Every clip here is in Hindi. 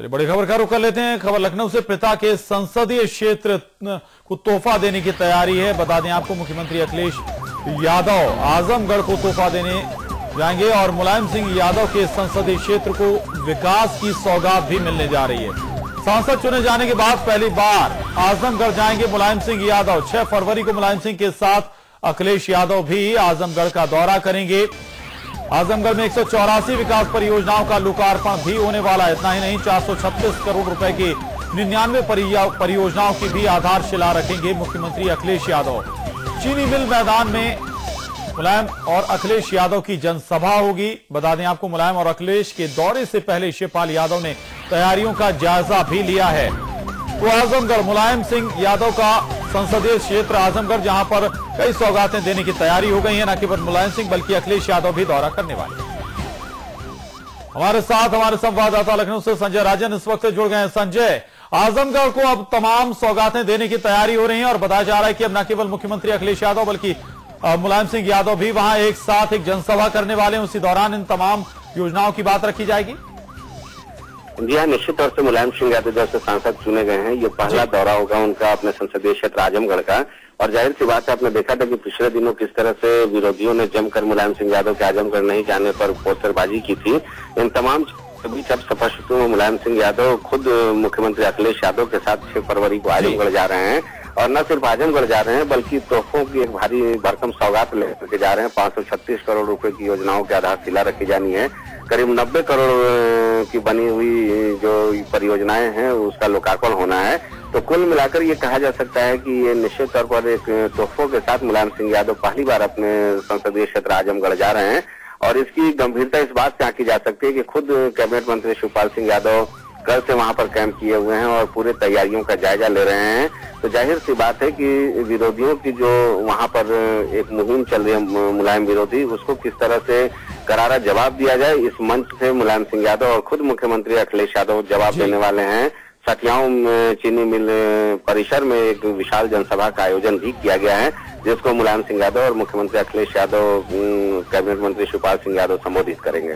चलिए, बड़ी खबर का रुख कर लेते हैं। खबर लखनऊ से पिता के संसदीय क्षेत्र को तोहफा देने की तैयारी है। बता दें आपको, मुख्यमंत्री अखिलेश यादव आजमगढ़ को तोहफा देने जाएँगे और मुलायम सिंह यादव के संसदीय क्षेत्र को विकास की सौगात भी मिलने जा रही है। सांसद चुने जाने के बाद पहली बार आजमगढ़ जाएँगे मुलायम सिंह यादव। 6 फरवरी को मुलायम सिंह के साथ अखिलेश यादव भी आजमगढ़ का दौरा करेंगे। आजमगढ़ में एक सौ चौरासी विकास परियोजनाओं का लोकार्पण भी होने वाला है। इतना ही नहीं 436 करोड़ रुपए की निन्यानवे परियोजनाओं की भी आधारशिला रखेंगे मुख्यमंत्री अखिलेश यादव। चीनी मिल मैदान में मुलायम और अखिलेश यादव की जनसभा होगी। बता दें आपको, मुलायम और अखिलेश के दौरे से पहले शिवपाल यादव ने तैयारियों का जायजा भी लिया है। तो आजमगढ़, मुलायम सिंह यादव का संसदीय क्षेत्र आजमगढ़, जहाँ पर कई सौगातें देने की तैयारी हो गई है। न केवल मुलायम सिंह, बल्कि अखिलेश यादव भी दौरा करने वाले हमारे साथ हमारे संवाददाता लखनऊ से संजय राजन इस वक्त जुड़ गए हैं। संजय, आजमगढ़ को अब तमाम सौगातें देने की तैयारी हो रही है और बताया जा रहा है कि अब न केवल मुख्यमंत्री अखिलेश यादव, बल्कि मुलायम सिंह यादव भी वहाँ एक साथ एक जनसभा करने वाले हैं। उसी दौरान इन तमाम योजनाओं की बात रखी जाएगी। जी हाँ निश्चित तौर से मुलायम सिंह यादव जैसे सांसद चुने गए हैं। ये पहला दौरा होगा उनका अपने संसदीय क्षेत्र आजमगढ़ का। और ज़ाहिर सी बात है आपने देखा था कि पिछले दिनों किस तरह से विरोधियों ने जमकर मुलायम सिंह यादव के आजमगढ़ नहीं जाने पर पोस्टरबाजी की थी। इन तमाम बीच अब सपा में मुलायम सिंह यादव खुद मुख्यमंत्री अखिलेश यादव के साथ छह फरवरी को आजमगढ़ जा रहे हैं। और न सिर्फ़ आजमगढ़ जा रहे हैं बल्कि तोहफों की एक भारी भरकम सौगात लेकर के जा रहे हैं। पाँच करोड़ रुपए की योजनाओं की आधारशिला रखी जानी है। करीब 90 करोड़ की बनी हुई जो परियोजनाएँ हैं, उसका लोकार्पण होना है। तो कुल मिलाकर ये कहा जा सकता है कि ये निश्चित तौर पर एक तोहफों के साथ मुलायम सिंह यादव पहली बार अपने संसदीय क्षेत्र आजमगढ़ जा रहे हैं और इसकी गंभीरता इस बात से आंकी जा सकती है कि खुद कैबिनेट मंत्री शिवपाल सिंह यादव कल से वहाँ पर कैंप किए हुए हैं और पूरे तैयारियों का जायजा ले रहे हैं। तो ज़ाहिर सी बात है कि विरोधियों की जो वहाँ पर एक मुहिम चल रही है मुलायम विरोधी। उसको किस तरह से करारा जवाब दिया जाए इस मंच से मुलायम सिंह यादव और खुद मुख्यमंत्री अखिलेश यादव जवाब देने वाले हैं। सटियाओं चीनी मिल परिसर में एक विशाल जनसभा का आयोजन भी किया गया है जिसको मुलायम सिंह यादव और मुख्यमंत्री अखिलेश यादव कैबिनेट मंत्री शिवपाल सिंह यादव संबोधित करेंगे।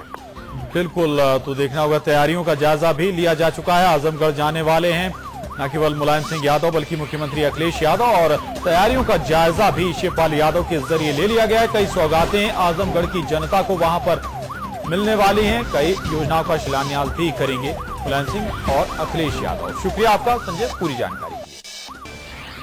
बिल्कुल तो देखना होगा तैयारियों का जायजा भी लिया जा चुका है। आजमगढ़ जाने वाले हैं। न केवल मुलायम सिंह यादव, बल्कि मुख्यमंत्री अखिलेश यादव और तैयारियों का जायजा भी शिवपाल यादव के ज़रिए ले लिया गया है। कई सौगातें आजमगढ़ की जनता को वहाँ पर मिलने वाली हैं। कई योजनाओं का शिलान्यास भी करेंगे मुलायम सिंह और अखिलेश यादव। शुक्रिया आपका, संजय, पूरी जानकारी।